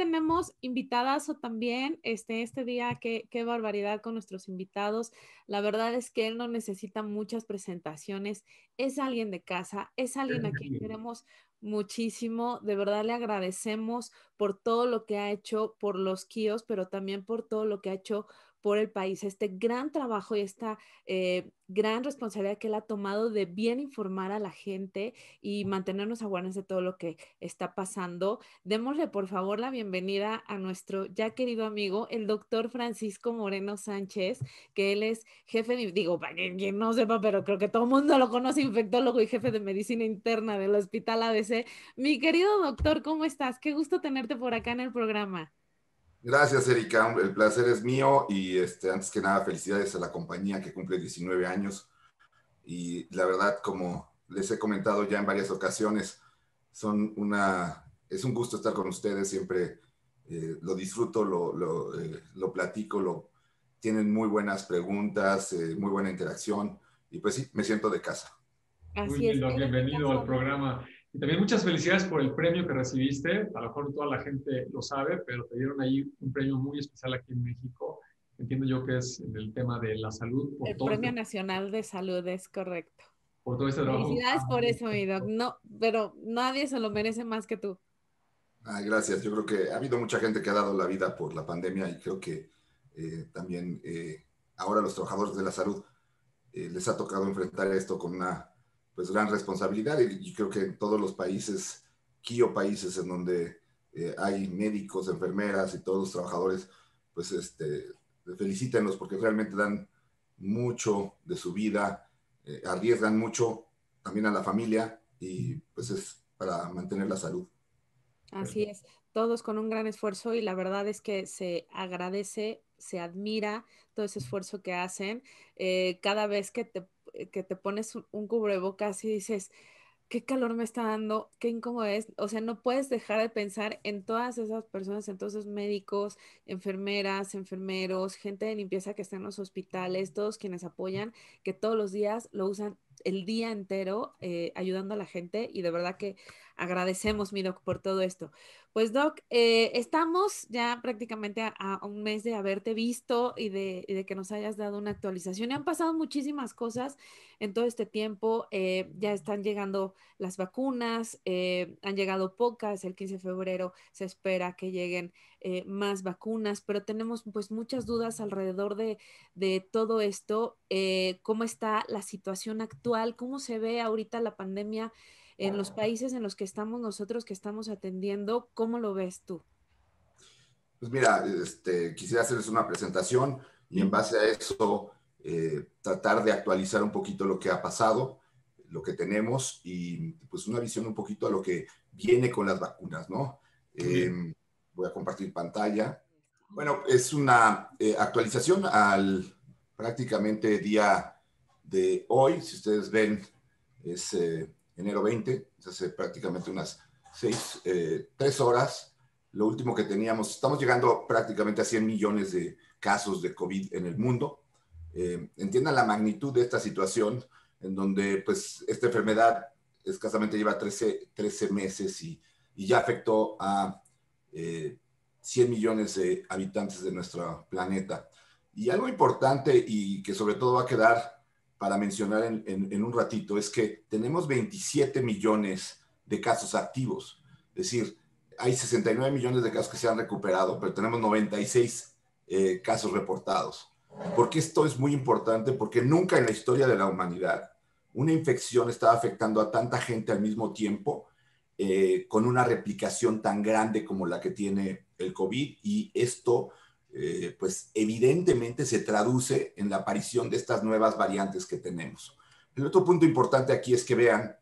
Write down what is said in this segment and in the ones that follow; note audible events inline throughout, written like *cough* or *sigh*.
tenemos invitadas o también este, este día, qué, qué barbaridad con nuestros invitados. La verdad es que él no necesita muchas presentaciones, es alguien de casa, es alguien a quien queremos muchísimo. De verdad le agradecemos por todo lo que ha hecho por los KIOS, pero también por todo lo que ha hecho por el país, este gran trabajo y esta eh, gran responsabilidad que él ha tomado de bien informar a la gente y mantenernos awareness de todo lo que está pasando. Démosle por favor la bienvenida a nuestro ya querido amigo, el doctor Francisco Moreno Sánchez, que él es jefe de, digo, para quien no sepa, pero creo que todo el mundo lo conoce, infectólogo y jefe de medicina interna del Hospital ABC. Mi querido doctor, ¿cómo estás? Qué gusto tenerte por acá en el programa. Gracias, Erika. El placer es mío y este, antes que nada, felicidades a la compañía que cumple 19 años. Y la verdad, como les he comentado ya en varias ocasiones, son una, es un gusto estar con ustedes. Siempre eh, lo disfruto, lo, lo, eh, lo, platico, lo, tienen muy buenas preguntas, eh, muy buena interacción. Y pues sí, me siento de casa. Así muy bien, bienvenido al programa. Y también muchas felicidades por el premio que recibiste. A lo mejor toda la gente lo sabe, pero te dieron ahí un premio muy especial aquí en México. Entiendo yo que es en el tema de la salud. el Premio este Nacional de Salud es correcto. Por todo este trabajo. Felicidades por eso, mi doc. No, pero nadie se lo merece más que tú. Ay, gracias. Yo creo que ha habido mucha gente que ha dado la vida por la pandemia y creo que eh, también eh, ahora los trabajadores de la salud eh, les ha tocado enfrentar esto con una pues gran responsabilidad y, creo que en todos los países, Kio países en donde eh, hay médicos, enfermeras y todos los trabajadores, pues este, felicítenlos porque realmente dan mucho de su vida, eh, arriesgan mucho también a la familia y pues es para mantener la salud. Así es, todos con un gran esfuerzo y la verdad es que se agradece, se admira todo ese esfuerzo que hacen. Eh, cada vez que te que te pones un, cubrebocas y dices, qué calor me está dando, qué incómodo es. O sea, no puedes dejar de pensar en todas esas personas, en todos esos médicos, enfermeras, enfermeros, gente de limpieza que está en los hospitales, todos quienes apoyan, que todos los días lo usan el día entero eh, ayudando a la gente y de verdad que agradecemos, mi doc, por todo esto. Pues doc, eh, estamos ya prácticamente a, un mes de haberte visto y de, que nos hayas dado una actualización. Han pasado muchísimas cosas en todo este tiempo. Eh, ya están llegando las vacunas, han llegado pocas. El 15 de febrero se espera que lleguen más vacunas, pero tenemos pues muchas dudas alrededor de, de todo esto. ¿Cómo está la situación actual? ¿Cómo se ve ahorita la pandemia en los países en los que estamos nosotros, que estamos atendiendo? ¿Cómo lo ves tú? Pues mira, este, quisiera hacerles una presentación y en base a eso eh, tratar de actualizar un poquito lo que ha pasado, lo que tenemos y pues una visión un poquito a lo que viene con las vacunas, ¿no? Em, voy a compartir pantalla. Bueno, es una eh, actualización al prácticamente día de hoy, si ustedes ven, es eh, enero 20, es hace prácticamente unas seis, eh, tres horas. Lo último que teníamos, estamos llegando prácticamente a 100 millones de casos de COVID en el mundo. Eh, entiendan la magnitud de esta situación, en donde pues esta enfermedad escasamente lleva 13, 13 meses y, y, ya afectó a 100 millones de habitantes de nuestro planeta. Y algo importante y que sobre todo va a quedar para mencionar en, un ratito es que tenemos 27 millones de casos activos. Es decir, hay 69 millones de casos que se han recuperado, pero tenemos 96 eh, casos reportados. ¿Por qué esto es muy importante? Porque nunca en la historia de la humanidad una infección estaba afectando a tanta gente al mismo tiempo eh, con una replicación tan grande como la que tiene el COVID y esto eh, pues evidentemente se traduce en la aparición de estas nuevas variantes que tenemos. El otro punto importante aquí es que vean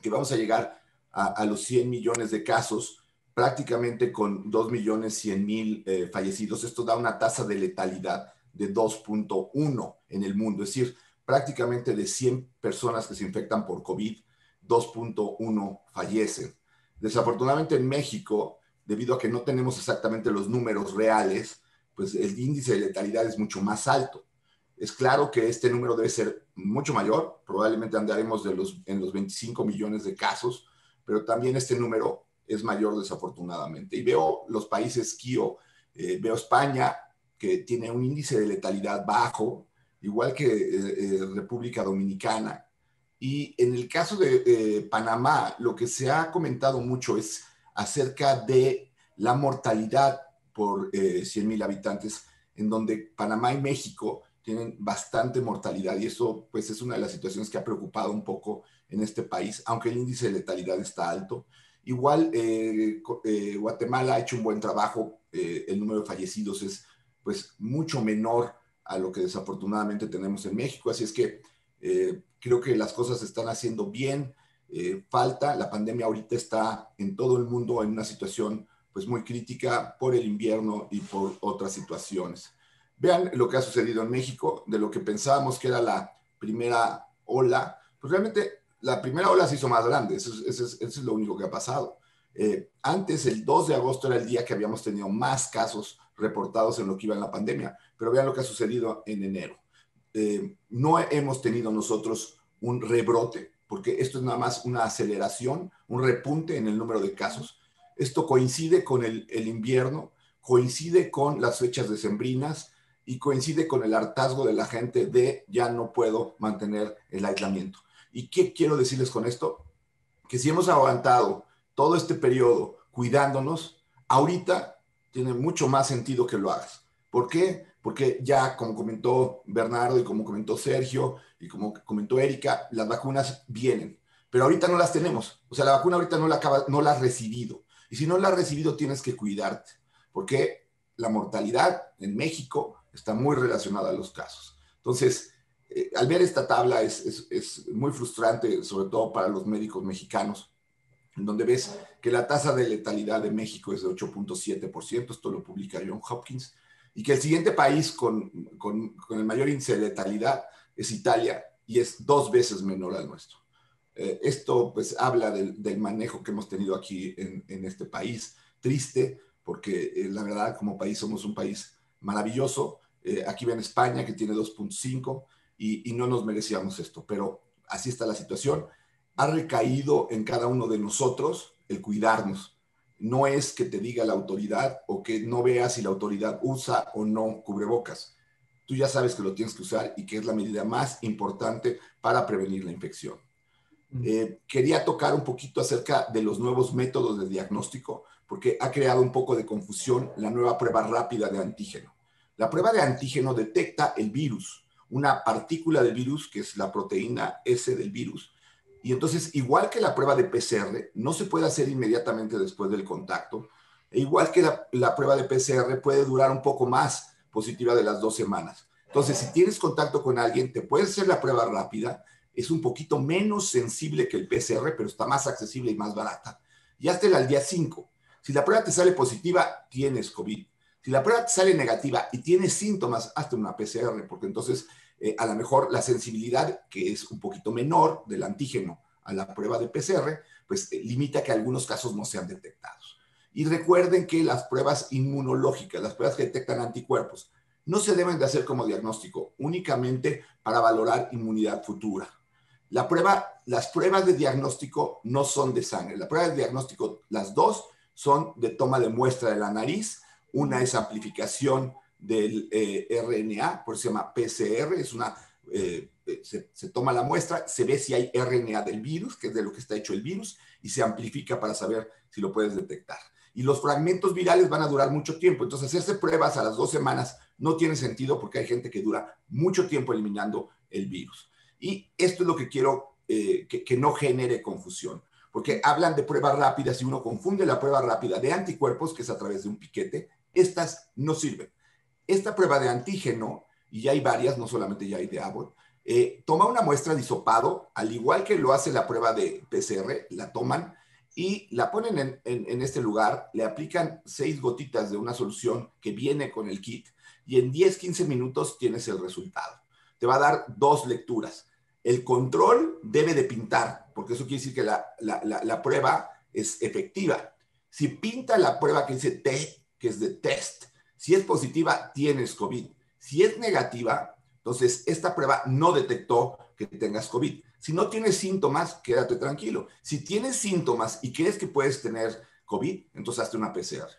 que vamos a llegar a, los 100 millones de casos, prácticamente con 2 millones 100 mil eh, fallecidos. Esto da una tasa de letalidad de 2.1 en el mundo, es decir, prácticamente de 100 personas que se infectan por COVID, 2.1 fallecen. Desafortunadamente en México, debido a que no tenemos exactamente los números reales, pues el índice de letalidad es mucho más alto. Es claro que este número debe ser mucho mayor, probablemente andaremos de los, en los 25 millones de casos, pero también este número es mayor desafortunadamente. Y veo los países KIO, eh, veo España, que tiene un índice de letalidad bajo, igual que eh, República Dominicana. Y en el caso de Panamá, lo que se ha comentado mucho es acerca de la mortalidad por 100.000 habitantes, en donde Panamá y México tienen bastante mortalidad y eso pues es una de las situaciones que ha preocupado un poco en este país, aunque el índice de letalidad está alto. Igual eh, eh, Guatemala ha hecho un buen trabajo, eh, el número de fallecidos es pues mucho menor a lo que desafortunadamente tenemos en México, así es que creo que las cosas se están haciendo bien, falta, la pandemia ahorita está en todo el mundo en una situación pues muy crítica por el invierno y por otras situaciones. Vean lo que ha sucedido en México, de lo que pensábamos que era la primera ola, pues realmente la primera ola se hizo más grande, eso, es, lo único que ha pasado. Eh, antes, el 2 de agosto era el día que habíamos tenido más casos reportados en lo que iba en la pandemia, pero vean lo que ha sucedido en enero. Eh, no hemos tenido nosotros un rebrote, porque esto es nada más una aceleración, un repunte en el número de casos. Esto coincide con el, invierno, coincide con las fechas decembrinas, y coincide con el hartazgo de la gente de ya no puedo mantener el aislamiento. ¿Y qué quiero decirles con esto? Que si hemos aguantado todo este periodo cuidándonos, ahorita tiene mucho más sentido que lo hagas. ¿Por qué? Porque ya, como comentó Bernardo y como comentó Sergio y como comentó Erika, las vacunas vienen, pero ahorita no las tenemos. O sea, la vacuna ahorita no la, acaba, no la has recibido. Y si no la has recibido, tienes que cuidarte, porque la mortalidad en México está muy relacionada a los casos. Entonces, eh, al ver esta tabla es, es, muy frustrante, sobre todo para los médicos mexicanos, en donde ves que la tasa de letalidad de México es de 8.7%, esto lo publica John Hopkins, y que el siguiente país con, con, el mayor índice de letalidad es Italia y es dos veces menor al nuestro. Eh, esto pues habla del, manejo que hemos tenido aquí en, en este país, triste, porque eh, la verdad como país somos un país maravilloso, eh, aquí ven España, que tiene 2.5, y, y no nos merecíamos esto, pero así está la situación. Ha recaído en cada uno de nosotros el cuidarnos. No es que te diga la autoridad o que no veas si la autoridad usa o no cubrebocas. Tú ya sabes que lo tienes que usar y que es la medida más importante para prevenir la infección. Eh, quería tocar un poquito acerca de los nuevos métodos de diagnóstico, porque ha creado un poco de confusión la nueva prueba rápida de antígeno. La prueba de antígeno detecta el virus, una partícula del virus que es la proteína S del virus. Y entonces, igual que la prueba de PCR, no se puede hacer inmediatamente después del contacto. E igual que la, prueba de PCR puede durar un poco más positiva de las dos semanas. Entonces, si tienes contacto con alguien, te puedes hacer la prueba rápida. Es un poquito menos sensible que el PCR, pero está más accesible y más barata. Y hasta al día 5. Si la prueba te sale positiva, tienes COVID. Si la prueba sale negativa y tiene síntomas, hazte una PCR, porque entonces eh, a lo mejor la sensibilidad, que es un poquito menor del antígeno a la prueba de PCR, pues eh, limita que algunos casos no sean detectados. Y recuerden que las pruebas inmunológicas, las pruebas que detectan anticuerpos, no se deben de hacer como diagnóstico, únicamente para valorar inmunidad futura. La prueba, las pruebas de diagnóstico no son de sangre. La prueba de diagnóstico, las dos, son de toma de muestra de la nariz una es amplificación del eh, RNA, por eso se llama PCR, es una, eh, eh, se, toma la muestra, se ve si hay RNA del virus, que es de lo que está hecho el virus, y se amplifica para saber si lo puedes detectar. Y los fragmentos virales van a durar mucho tiempo, entonces hacerse pruebas a las dos semanas no tiene sentido porque hay gente que dura mucho tiempo eliminando el virus. Y esto es lo que quiero que, que no genere confusión porque hablan de pruebas rápidas y uno confunde la prueba rápida de anticuerpos, que es a través de un piquete, estas no sirven. Esta prueba de antígeno, y ya hay varias, no solamente ya hay de Abbott, eh, toma una muestra de al igual que lo hace la prueba de PCR, la toman y la ponen en, en, este lugar, le aplican seis gotitas de una solución que viene con el kit y en 10, 15 minutos tienes el resultado. Te va a dar dos lecturas. El control debe de pintar, porque eso quiere decir que la, la, la, la prueba es efectiva. Si pinta la prueba que dice T que es de test. Si es positiva, tienes COVID. Si es negativa, entonces esta prueba no detectó que tengas COVID. Si no tienes síntomas, quédate tranquilo. Si tienes síntomas y crees que puedes tener COVID, entonces hazte una PCR.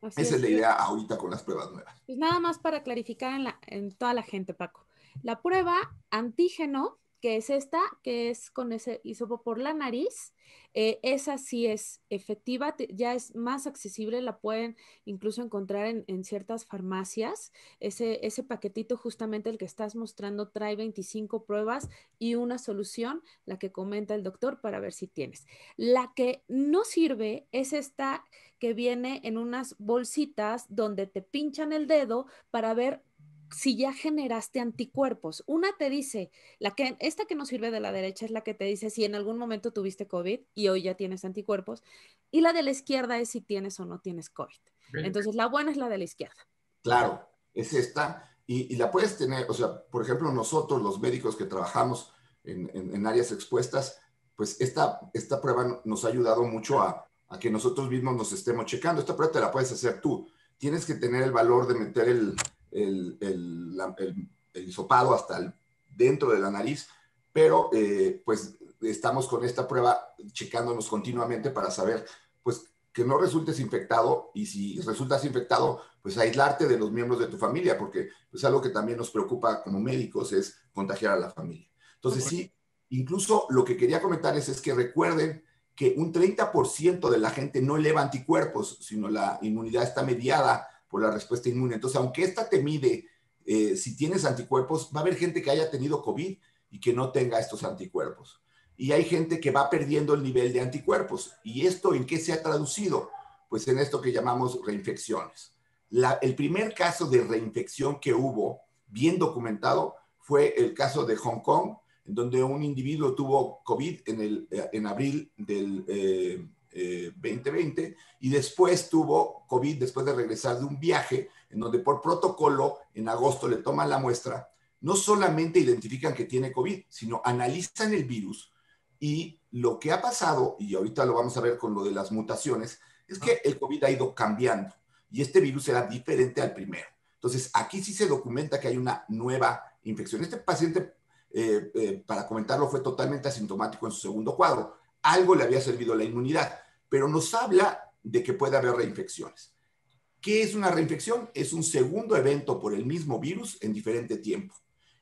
Esa es, la idea ahorita con las pruebas nuevas. Pues nada más para clarificar en, la, en toda la gente, Paco. La prueba antígeno que es esta, que es con ese hisopo por la nariz. Eh, esa sí es efectiva, ya es más accesible, la pueden incluso encontrar en, ciertas farmacias. Ese, ese paquetito justamente el que estás mostrando trae 25 pruebas y una solución, la que comenta el doctor para ver si tienes. La que no sirve es esta que viene en unas bolsitas donde te pinchan el dedo para ver si ya generaste anticuerpos. Una te dice, la que, esta que nos sirve de la derecha es la que te dice si en algún momento tuviste COVID y hoy ya tienes anticuerpos. Y la de la izquierda es si tienes o no tienes COVID. Entonces, la buena es la de la izquierda. Claro, es esta. Y, la puedes tener, o sea, por ejemplo, nosotros los médicos que trabajamos en, áreas expuestas, pues esta, esta prueba nos ha ayudado mucho a, a que nosotros mismos nos estemos checando. Esta prueba te la puedes hacer tú. Tienes que tener el valor de meter el, el, el, el, hisopado hasta dentro de la nariz, pero eh, pues estamos con esta prueba checándonos continuamente para saber pues que no resultes infectado y si resultas infectado, pues aislarte de los miembros de tu familia, porque pues algo que también nos preocupa como médicos es contagiar a la familia. Entonces sí, incluso lo que quería comentarles es que recuerden que un 30% de la gente no eleva anticuerpos, sino la inmunidad está mediada por la respuesta inmune. Entonces, aunque esta te mide eh, si tienes anticuerpos, va a haber gente que haya tenido COVID y que no tenga estos anticuerpos. Y hay gente que va perdiendo el nivel de anticuerpos. ¿Y esto en qué se ha traducido? Pues en esto que llamamos reinfecciones. el primer caso de reinfección que hubo, bien documentado, fue el caso de Hong Kong, en donde un individuo tuvo COVID en, el, eh, en abril del eh, 2020 eh, y después tuvo COVID después de regresar de un viaje en donde por protocolo en agosto le toman la muestra, no solamente identifican que tiene COVID, sino analizan el virus y lo que ha pasado, y ahorita lo vamos a ver con lo de las mutaciones, es que el COVID ha ido cambiando y este virus era diferente al primero. Entonces, aquí sí se documenta que hay una nueva infección. Este paciente, eh, eh, para comentarlo, fue totalmente asintomático en su segundo cuadro. Algo le había servido la inmunidad pero nos habla de que puede haber reinfecciones. ¿Qué es una reinfección? Es un segundo evento por el mismo virus en diferente tiempo.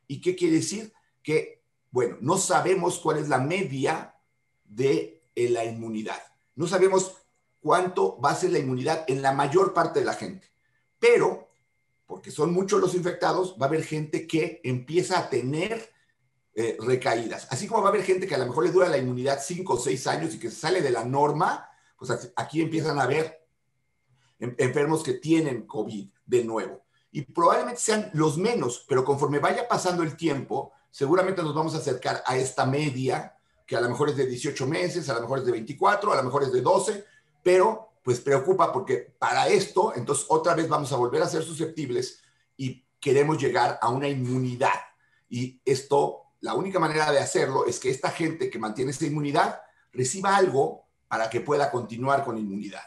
¿Y qué quiere decir? Que, bueno, no sabemos cuál es la media de eh, la inmunidad. No sabemos cuánto va a ser la inmunidad en la mayor parte de la gente. Pero, porque son muchos los infectados, va a haber gente que empieza a tener eh, recaídas. Así como va a haber gente que a lo mejor le dura la inmunidad cinco o seis años y que sale de la norma, pues aquí empiezan a haber enfermos que tienen COVID de nuevo. Y probablemente sean los menos, pero conforme vaya pasando el tiempo, seguramente nos vamos a acercar a esta media, que a lo mejor es de 18 meses, a lo mejor es de 24, a lo mejor es de 12, pero pues preocupa porque para esto, entonces otra vez vamos a volver a ser susceptibles y queremos llegar a una inmunidad. Y esto, la única manera de hacerlo es que esta gente que mantiene esta inmunidad reciba algo para que pueda continuar con inmunidad.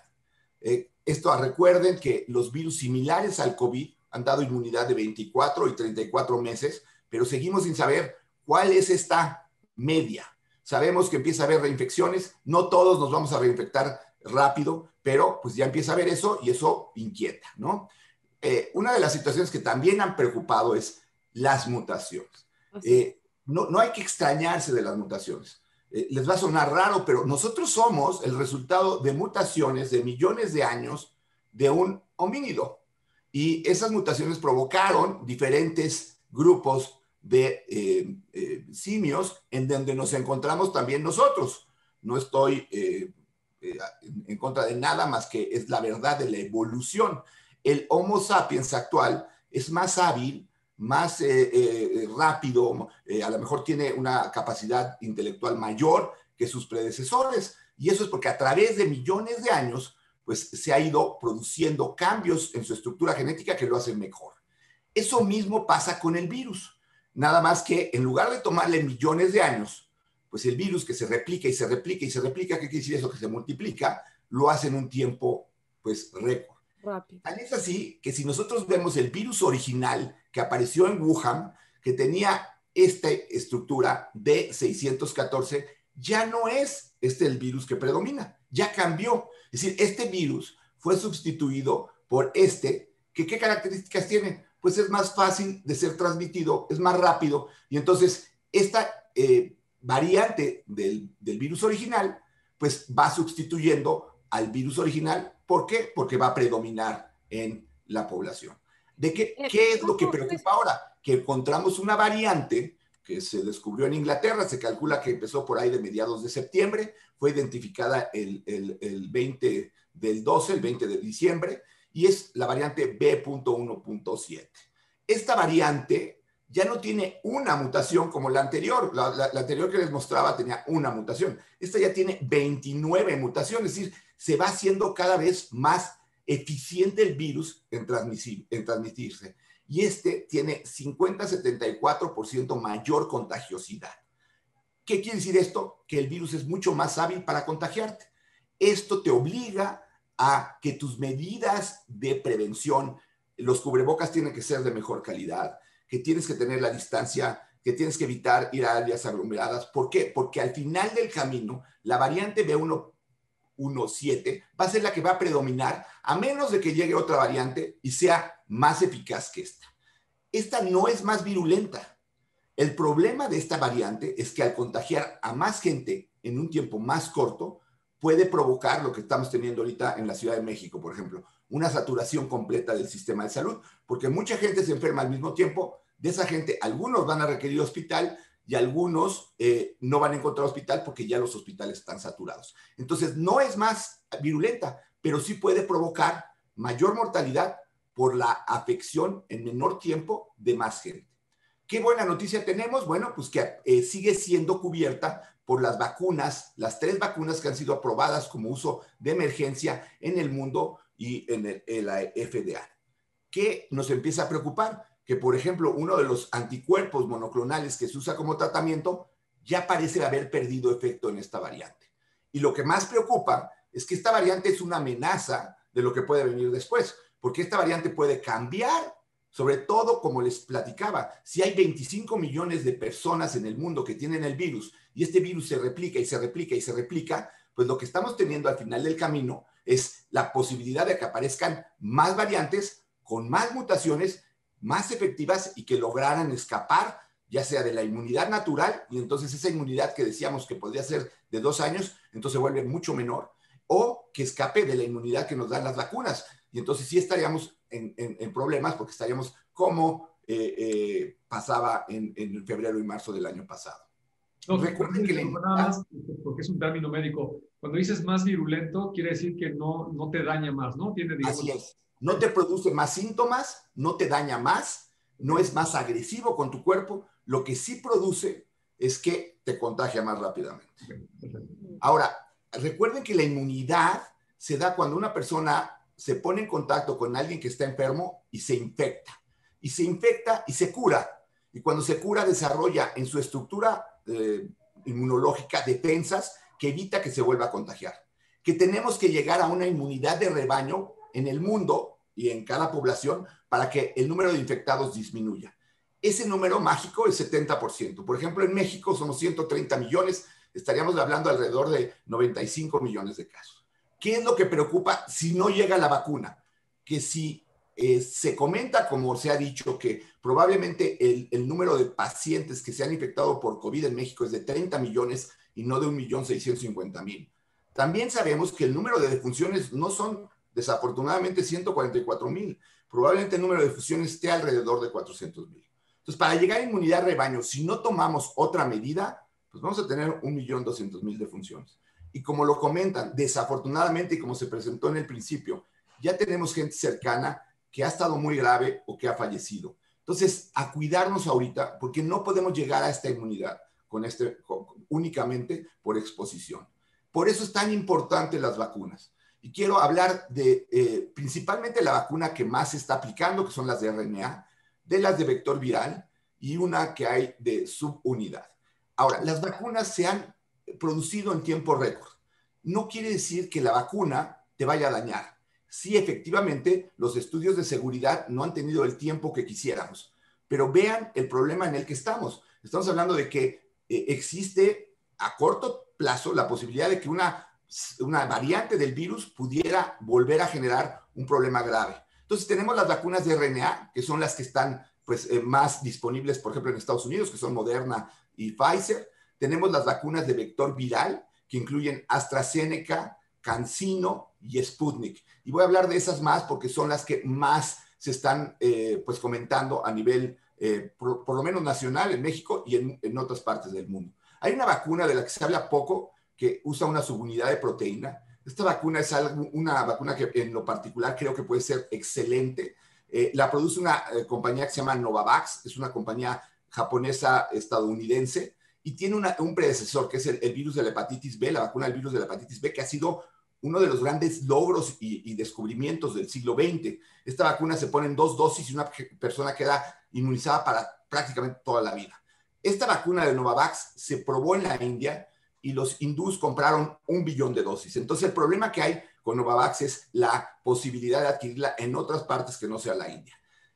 Eh, esto recuerden que los virus similares al COVID han dado inmunidad de 24 y 34 meses, pero seguimos sin saber cuál es esta media. Sabemos que empieza a haber reinfecciones, no todos nos vamos a reinfectar rápido, pero pues ya empieza a haber eso y eso inquieta, ¿no? Eh, una de las situaciones que también han preocupado es las mutaciones. Eh, no, no hay que extrañarse de las mutaciones. Eh, les va a sonar raro, pero nosotros somos el resultado de mutaciones de millones de años de un homínido. Y esas mutaciones provocaron diferentes grupos de eh, eh, simios en donde nos encontramos también nosotros. No estoy en contra de nada más que es la verdad de la evolución. El Homo sapiens actual es más hábil más eh, eh, rápido, eh, a lo mejor tiene una capacidad intelectual mayor que sus predecesores. Y eso es porque a través de millones de años, pues se ha ido produciendo cambios en su estructura genética que lo hacen mejor. Eso mismo pasa con el virus. Nada más que en lugar de tomarle millones de años, pues el virus que se replica y se replica y se replica, ¿qué quiere decir eso? Que se multiplica, lo hace en un tiempo, pues, récord. Rápido. es así que si nosotros vemos el virus original que apareció en Wuhan, que tenía esta estructura de 614, ya no es este el virus que predomina, ya cambió. Es decir, este virus fue sustituido por este, que qué características tiene? Pues es más fácil de ser transmitido, es más rápido, y entonces esta eh, variante del, del virus original, pues va sustituyendo al virus original. ¿Por qué? Porque va a predominar en la población. ¿De qué, eh, qué es lo que preocupa ahora? Que encontramos una variante que se descubrió en Inglaterra, se calcula que empezó por ahí de mediados de septiembre, fue identificada el, el, el 20 del 12, el 20 de diciembre, y es la variante B.1.7. Esta variante ya no tiene una mutación como la anterior. La, la, anterior que les mostraba tenía una mutación. Esta ya tiene 29 mutaciones, es decir, se va haciendo cada vez más eficiente el virus en, en transmitirse. Y este tiene 50-74% mayor contagiosidad. ¿Qué quiere decir esto? Que el virus es mucho más hábil para contagiarte. Esto te obliga a que tus medidas de prevención, los cubrebocas tienen que ser de mejor calidad, que tienes que tener la distancia, que tienes que evitar ir a áreas aglomeradas. ¿Por qué? Porque al final del camino, la variante B1 1.7 va a ser la que va a predominar a menos de que llegue otra variante y sea más eficaz que esta. Esta no es más virulenta. El problema de esta variante es que al contagiar a más gente en un tiempo más corto, puede provocar lo que estamos teniendo ahorita en la Ciudad de México, por ejemplo, una saturación completa del sistema de salud, porque mucha gente se enferma al mismo tiempo. De esa gente, algunos van a requerir hospital y algunos eh, no van a encontrar hospital porque ya los hospitales están saturados. Entonces, no es más virulenta, pero sí puede provocar mayor mortalidad por la afección en menor tiempo de más gente. ¿Qué buena noticia tenemos? Bueno, pues que eh, sigue siendo cubierta por las vacunas, las tres vacunas que han sido aprobadas como uso de emergencia en el mundo y en, el, en la FDA. ¿Qué nos empieza a preocupar? Que, por ejemplo, uno de los anticuerpos monoclonales que se usa como tratamiento ya parece haber perdido efecto en esta variante. Y lo que más preocupa es que esta variante es una amenaza de lo que puede venir después, porque esta variante puede cambiar, sobre todo como les platicaba, si hay 25 millones de personas en el mundo que tienen el virus y este virus se replica y se replica y se replica, pues lo que estamos teniendo al final del camino es la posibilidad de que aparezcan más variantes con más mutaciones más efectivas y que lograran escapar ya sea de la inmunidad natural, y entonces esa inmunidad que decíamos que podría ser de dos años, entonces vuelve mucho menor, o que escape de la inmunidad que nos dan las vacunas. Y entonces sí estaríamos en, en, problemas porque estaríamos como eh, eh, pasaba en, en, febrero y marzo del año pasado. Recuerden que nada más, porque es un término médico, cuando dices más virulento, quiere decir que no, no te daña más, ¿no? Tiene, digamos, Así es no te produce más síntomas, no te daña más, no es más agresivo con tu cuerpo, lo que sí produce es que te contagia más rápidamente. Ahora, recuerden que la inmunidad se da cuando una persona se pone en contacto con alguien que está enfermo y se infecta. Y se infecta y se cura. Y cuando se cura desarrolla en su estructura eh, inmunológica defensas que evita que se vuelva a contagiar. Que tenemos que llegar a una inmunidad de rebaño en el mundo y en cada población para que el número de infectados disminuya. Ese número mágico es 70%. Por ejemplo, en México somos 130 millones, estaríamos hablando alrededor de 95 millones de casos. ¿Qué es lo que preocupa si no llega la vacuna? Que si eh, se comenta, como se ha dicho, que probablemente el, el, número de pacientes que se han infectado por COVID en México es de 30 millones y no de 1.650.000. También sabemos que el número de defunciones no son Desafortunadamente, 144 mil. Probablemente el número de fusiones esté alrededor de 400 mil. Entonces, para llegar a inmunidad rebaño, si no tomamos otra medida, pues vamos a tener 1.200.000 defunciones. Y como lo comentan, desafortunadamente, y como se presentó en el principio, ya tenemos gente cercana que ha estado muy grave o que ha fallecido. Entonces, a cuidarnos ahorita, porque no podemos llegar a esta inmunidad con este, únicamente por exposición. Por eso es tan importante las vacunas. Y quiero hablar de eh, principalmente la vacuna que más se está aplicando, que son las de RNA, de las de vector viral y una que hay de subunidad. Ahora, las vacunas se han producido en tiempo récord. No quiere decir que la vacuna te vaya a dañar. Sí, efectivamente, los estudios de seguridad no han tenido el tiempo que quisiéramos, pero vean el problema en el que estamos. Estamos hablando de que eh, existe a corto plazo la posibilidad de que una una variante del virus pudiera volver a generar un problema grave. Entonces tenemos las vacunas de RNA, que son las que están pues, eh, más disponibles, por ejemplo, en Estados Unidos, que son Moderna y Pfizer. Tenemos las vacunas de vector viral, que incluyen AstraZeneca, CanSino y Sputnik. Y voy a hablar de esas más porque son las que más se están eh, pues comentando a nivel, eh, por, lo menos nacional en México y en, en, otras partes del mundo. Hay una vacuna de la que se habla poco que usa una subunidad de proteína. Esta vacuna es una vacuna que en lo particular creo que puede ser excelente. Eh, la produce una compañía que se llama Novavax, es una compañía japonesa estadounidense y tiene un predecesor que es el, virus de la hepatitis B, la vacuna del virus de la hepatitis B, que ha sido uno de los grandes logros y, descubrimientos del siglo XX. Esta vacuna se pone en dos dosis y una persona queda inmunizada para prácticamente toda la vida. Esta vacuna de Novavax se probó en la India y los hindús compraron un billón de dosis. Entonces el problema que hay con Novavax es la posibilidad de adquirirla en otras partes que no sea la India.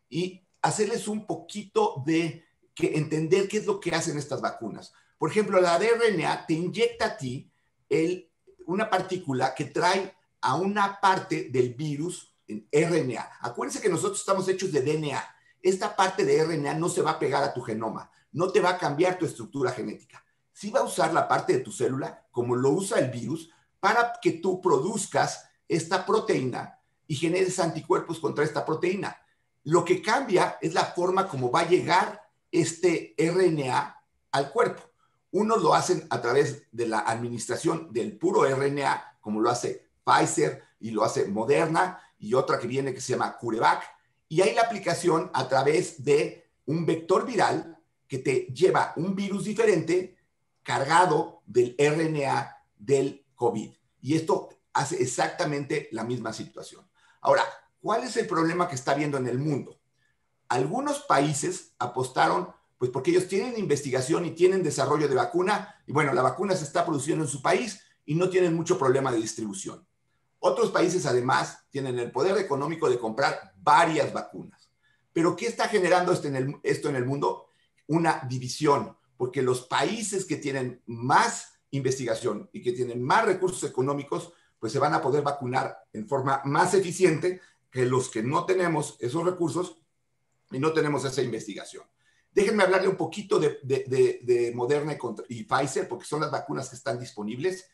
Y hacerles un poquito de que entender qué es lo que hacen estas vacunas. Por ejemplo, la de RNA te inyecta a ti el una partícula que trae a una parte del virus en RNA. Acuérdense que nosotros estamos hechos de DNA. Esta parte de RNA no se va a pegar a tu genoma, no te va a cambiar tu estructura genética. Sí va a usar la parte de tu célula, como lo usa el virus, para que tú produzcas esta proteína y generes anticuerpos contra esta proteína. Lo que cambia es la forma como va a llegar este RNA al cuerpo. Unos lo hacen a través de la administración del puro RNA, como lo hace Pfizer y lo hace Moderna, y otra que viene que se llama CureVac. Y hay la aplicación a través de un vector viral que te lleva un virus diferente cargado del RNA del COVID. Y esto hace exactamente la misma situación. Ahora, ¿cuál es el problema que está viendo en el mundo? Algunos países apostaron pues porque ellos tienen investigación y tienen desarrollo de vacuna, y bueno, la vacuna se está produciendo en su país y no tienen mucho problema de distribución. Otros países además tienen el poder económico de comprar varias vacunas. Pero ¿qué está generando esto en el, esto en el mundo? Una división, porque los países que tienen más investigación y que tienen más recursos económicos, pues se van a poder vacunar en forma más eficiente que los que no tenemos esos recursos y no tenemos esa investigación. Déjenme hablarle un poquito de, Moderna y, Pfizer, porque son las vacunas que están disponibles.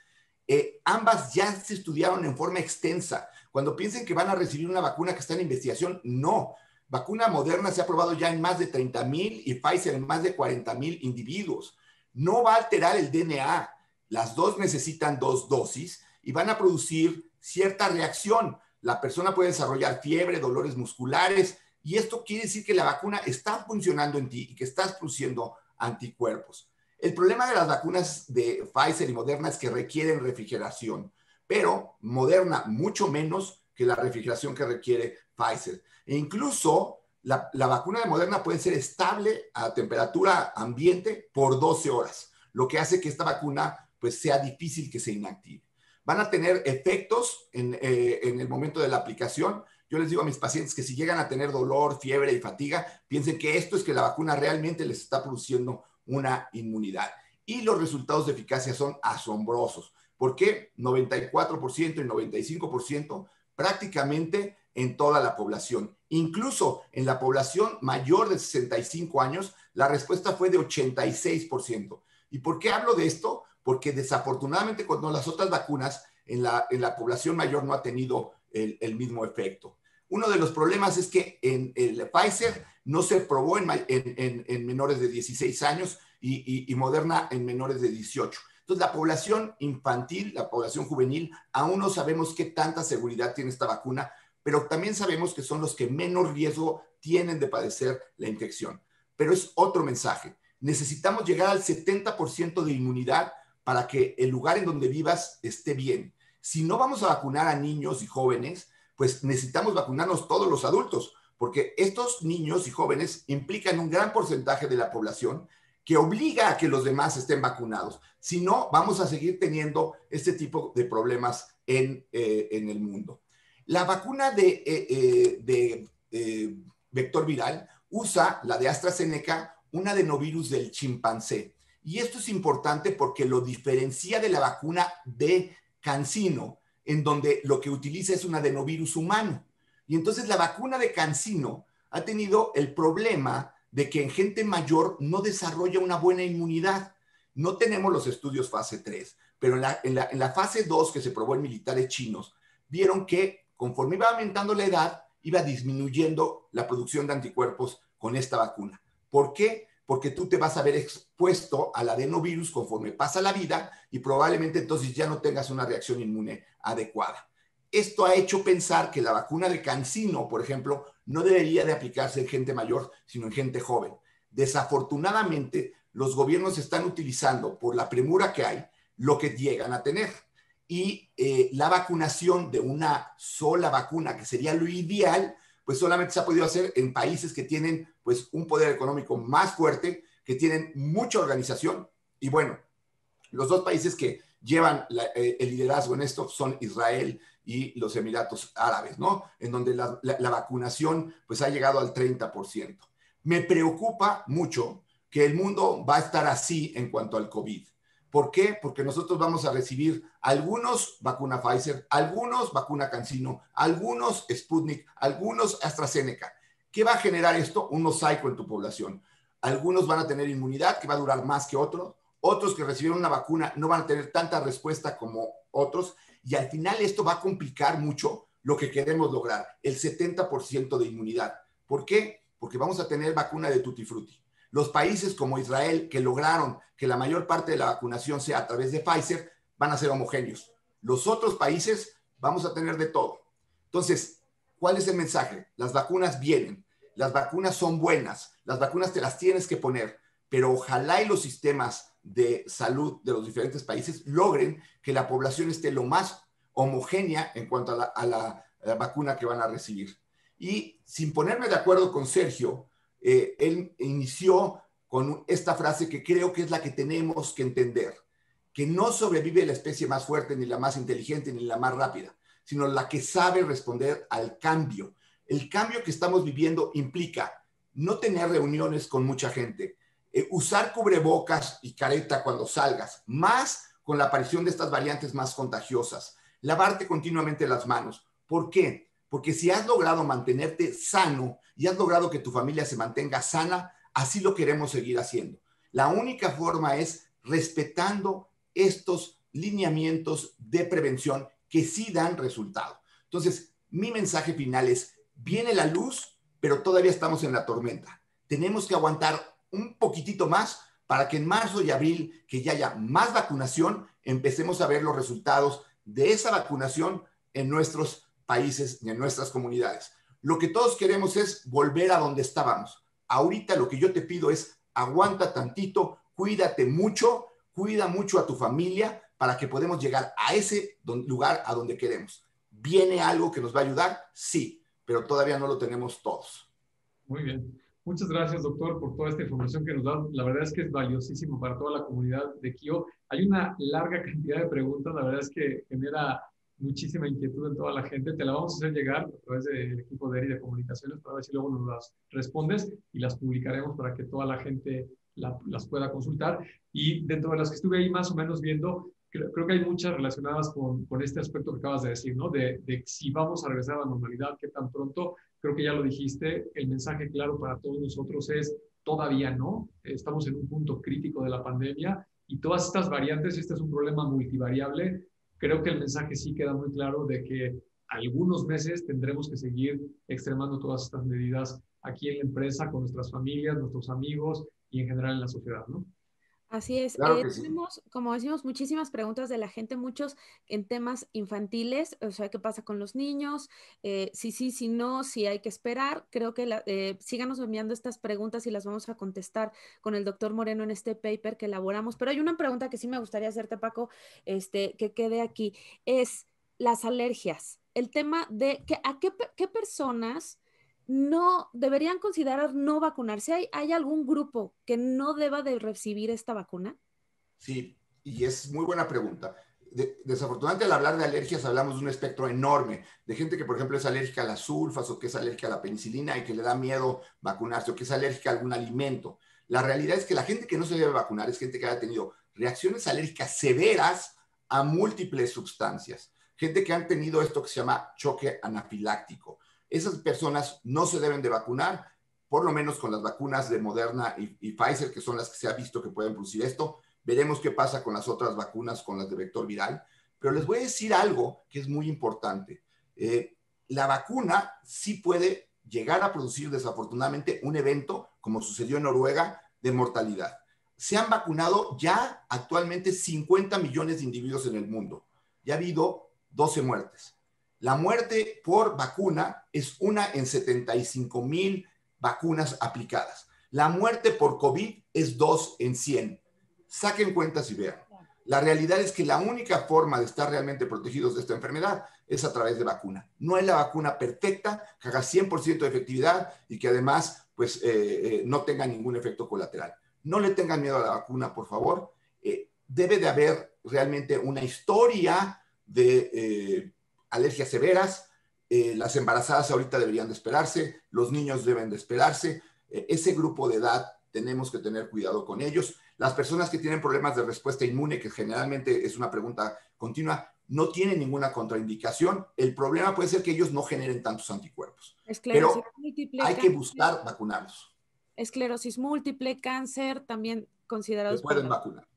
Eh, ambas ya se estudiaron en forma extensa. Cuando piensen que van a recibir una vacuna que está en investigación, no. Vacuna Moderna se ha probado ya en más de 30 mil y Pfizer en más de 40 mil individuos. No va a alterar el DNA. Las dos necesitan dos dosis y van a producir cierta reacción. La persona puede desarrollar fiebre, dolores musculares, y esto quiere decir que la vacuna está funcionando en ti y que estás produciendo anticuerpos. El problema de las vacunas de Pfizer y Moderna es que requieren refrigeración, pero Moderna mucho menos que la refrigeración que requiere Pfizer. E incluso la, vacuna de Moderna puede ser estable a temperatura ambiente por 12 horas, lo que hace que esta vacuna pues sea difícil que se inactive. Van a tener efectos en, eh, en el momento de la aplicación, yo les digo a mis pacientes que si llegan a tener dolor, fiebre y fatiga, piensen que esto es que la vacuna realmente les está produciendo una inmunidad. Y los resultados de eficacia son asombrosos. ¿Por qué? 94% y 95% prácticamente en toda la población. Incluso en la población mayor de 65 años, la respuesta fue de 86%. ¿Y por qué hablo de esto? Porque desafortunadamente cuando las otras vacunas en la, en la población mayor no ha tenido el, mismo efecto. Uno de los problemas es que en el Pfizer no se probó en, en, menores de 16 años y, y, Moderna en menores de 18. Entonces, la población infantil, la población juvenil, aún no sabemos qué tanta seguridad tiene esta vacuna, pero también sabemos que son los que menos riesgo tienen de padecer la infección. Pero es otro mensaje. Necesitamos llegar al 70% de inmunidad para que el lugar en donde vivas esté bien si no vamos a vacunar a niños y jóvenes, pues necesitamos vacunarnos todos los adultos, porque estos niños y jóvenes implican un gran porcentaje de la población que obliga a que los demás estén vacunados. Si no, vamos a seguir teniendo este tipo de problemas en, eh, el mundo. La vacuna de, eh, eh, de vector viral usa la de AstraZeneca, un adenovirus del chimpancé. Y esto es importante porque lo diferencia de la vacuna de cancino, en donde lo que utiliza es un adenovirus humano. Y entonces la vacuna de cancino ha tenido el problema de que en gente mayor no desarrolla una buena inmunidad. No tenemos los estudios fase 3, pero en la, fase 2 que se probó en militares chinos, vieron que conforme iba aumentando la edad, iba disminuyendo la producción de anticuerpos con esta vacuna. ¿Por qué? Porque tú te vas a ver expuesto al adenovirus conforme pasa la vida y probablemente entonces ya no tengas una reacción inmune adecuada. Esto ha hecho pensar que la vacuna de cancino, por ejemplo, no debería de aplicarse en gente mayor, sino en gente joven. Desafortunadamente, los gobiernos están utilizando, por la premura que hay, lo que llegan a tener y eh, la vacunación de una sola vacuna, que sería lo ideal, pues solamente se ha podido hacer en países que tienen pues un poder económico más fuerte, que tienen mucha organización. Y bueno, los dos países que llevan eh, el liderazgo en esto son Israel y los Emiratos Árabes, ¿no? En donde la, vacunación pues ha llegado al 30%. Me preocupa mucho que el mundo va a estar así en cuanto al COVID. ¿Por qué? Porque nosotros vamos a recibir algunos vacuna Pfizer, algunos vacuna Cancino, algunos Sputnik, algunos AstraZeneca. ¿Qué va a generar esto? Un mosaico en tu población. Algunos van a tener inmunidad que va a durar más que otros, otros que recibieron una vacuna no van a tener tanta respuesta como otros y al final esto va a complicar mucho lo que queremos lograr, el 70% de inmunidad. ¿Por qué? Porque vamos a tener vacuna de tutti frutti. Los países como Israel, que lograron que la mayor parte de la vacunación sea a través de Pfizer, van a ser homogéneos. Los otros países vamos a tener de todo. Entonces, ¿cuál es el mensaje? Las vacunas vienen, las vacunas son buenas, las vacunas te las tienes que poner, pero ojalá y los sistemas de salud de los diferentes países logren que la población esté lo más homogénea en cuanto a la, vacuna que van a recibir. Y sin ponerme de acuerdo con Sergio, eh, él inició con esta frase que creo que es la que tenemos que entender, que no sobrevive la especie más fuerte, ni la más inteligente, ni la más rápida, sino la que sabe responder al cambio. El cambio que estamos viviendo implica no tener reuniones con mucha gente, eh, usar cubrebocas y careta cuando salgas, más con la aparición de estas variantes más contagiosas, lavarte continuamente las manos. ¿Por qué? Porque si has logrado mantenerte sano y has logrado que tu familia se mantenga sana, así lo queremos seguir haciendo. La única forma es respetando estos lineamientos de prevención que sí dan resultado. Entonces, mi mensaje final es, viene la luz, pero todavía estamos en la tormenta. Tenemos que aguantar un poquitito más para que en marzo y abril, que ya haya más vacunación, empecemos a ver los resultados de esa vacunación en nuestros países ni en nuestras comunidades. Lo que todos queremos es volver a donde estábamos. Ahorita lo que yo te pido es aguanta tantito, cuídate mucho, cuida mucho a tu familia para que podamos llegar a ese lugar a donde queremos. ¿Viene algo que nos va a ayudar? Sí, pero todavía no lo tenemos todos. Muy bien. Muchas gracias, doctor, por toda esta información que nos da. La verdad es que es valiosísimo para toda la comunidad de Kio. Hay una larga *laughs* cantidad de preguntas, la verdad es que genera muchísima inquietud en toda la gente. Te la vamos a hacer llegar a través del equipo de ERI de comunicaciones para ver si luego nos las respondes y las publicaremos para que toda la gente las pueda consultar. Y dentro de las que estuve ahí más o menos viendo, creo, que hay muchas relacionadas con, con, este aspecto que acabas de decir, ¿no? De, de si vamos a regresar a la normalidad, qué tan pronto. Creo que ya lo dijiste, el mensaje claro para todos nosotros es todavía no, estamos en un punto crítico de la pandemia y todas estas variantes, este es un problema multivariable, creo que el mensaje sí queda muy claro de que algunos meses tendremos que seguir extremando todas estas medidas aquí en la empresa, con nuestras familias, nuestros amigos y en general en la sociedad, ¿no? Así es. Eh, tenemos, como decimos, muchísimas preguntas de la gente, muchos en temas infantiles, o sea, qué pasa con los niños, eh, si sí, si no, si hay que esperar. Creo que eh, síganos enviando estas preguntas y las vamos a contestar con el doctor Moreno en este paper que elaboramos. Pero hay una pregunta que sí me gustaría hacerte, Paco, este, que quede aquí, es las alergias. El tema de que, a qué, qué personas no deberían considerar no vacunarse. ¿Hay, ¿Hay algún grupo que no deba de recibir esta vacuna? Sí, y es muy buena pregunta. desafortunadamente al hablar de alergias hablamos de un espectro enorme, de gente que por ejemplo es alérgica a las sulfas o que es alérgica a la penicilina y que le da miedo vacunarse o que es alérgica a algún alimento. La realidad es que la gente que no se debe vacunar es gente que haya tenido reacciones alérgicas severas a múltiples sustancias. Gente que han tenido esto que se llama choque anafiláctico. Esas personas no se deben de vacunar, por lo menos con las vacunas de Moderna y, Pfizer, que son las que se ha visto que pueden producir esto. Veremos qué pasa con las otras vacunas, con las de vector viral. Pero les voy a decir algo que es muy importante. Eh, la vacuna sí puede llegar a producir desafortunadamente un evento, como sucedió en Noruega, de mortalidad. Se han vacunado ya actualmente 50 millones de individuos en el mundo. Ya ha habido 12 muertes. La muerte por vacuna es una en 75 mil vacunas aplicadas. La muerte por COVID es dos en 100. Saquen cuentas y vean. La realidad es que la única forma de estar realmente protegidos de esta enfermedad es a través de vacuna. No es la vacuna perfecta, que haga 100% de efectividad y que además pues, eh, eh, no tenga ningún efecto colateral. No le tengan miedo a la vacuna, por favor. Eh, debe de haber realmente una historia de alergias severas. las embarazadas ahorita deberían de esperarse, los niños deben de esperarse. ese grupo de edad tenemos que tener cuidado con ellos. Las personas que tienen problemas de respuesta inmune, que generalmente es una pregunta continua, no tienen ninguna contraindicación. El problema puede ser que ellos no generen tantos anticuerpos. Pero hay que buscar vacunarlos. Esclerosis múltiple, cáncer, también considerados. Se pueden vacunar.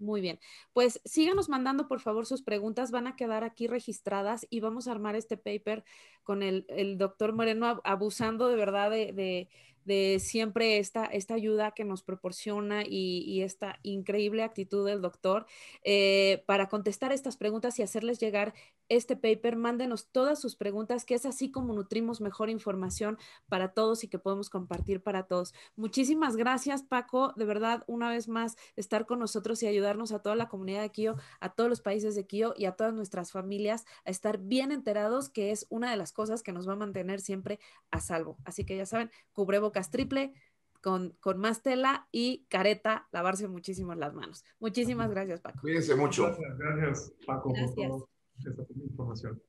Muy bien. Pues síganos mandando, por favor, sus preguntas. Van a quedar aquí registradas y vamos a armar este paper con el, doctor Moreno, abusando de verdad de de siempre esta, esta ayuda que nos proporciona y, esta increíble actitud del doctor eh, para contestar estas preguntas y hacerles llegar este paper. Mándenos todas sus preguntas, que es así como nutrimos mejor información para todos y que podemos compartir para todos. Muchísimas gracias, Paco, de verdad, una vez más, estar con nosotros y ayudarnos a toda la comunidad de Kio, a todos los países de Kio y a todas nuestras familias a estar bien enterados, que es una de las cosas que nos va a mantener siempre a salvo. Así que ya saben, cubremos triple con, con, más tela y careta, lavarse muchísimo las manos. Muchísimas gracias, Paco. Cuídense mucho. Gracias, Paco, por esta información.